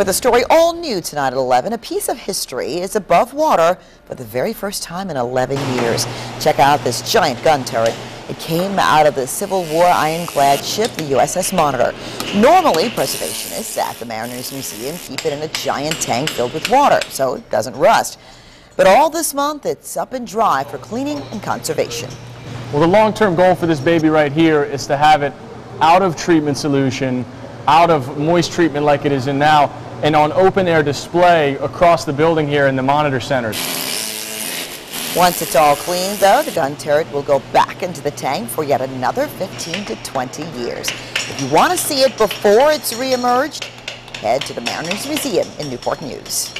For the story all new tonight at 11, a piece of history is above water for the very first time in 11 years. Check out this giant gun turret. It came out of the Civil War ironclad ship, the USS Monitor. Normally, preservationists at the Mariners Museum keep it in a giant tank filled with water so it doesn't rust. But all this month, it's up and dry for cleaning and conservation. Well, the long-term goal for this baby right here is to have it out of treatment solution, out of moist treatment like it is in now, and on open air display across the building here in the monitor centers. Once it's all clean, though, the gun turret will go back into the tank for yet another 15 to 20 years. If you want to see it before it's reemerged, head to the Mariners Museum in Newport News.